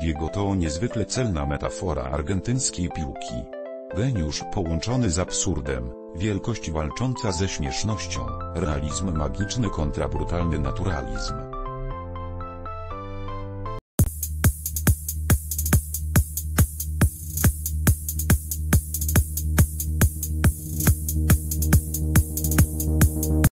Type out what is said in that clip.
Diego to niezwykle celna metafora argentyńskiej piłki. Geniusz połączony z absurdem, wielkość walcząca ze śmiesznością, realizm magiczny kontra brutalny naturalizm.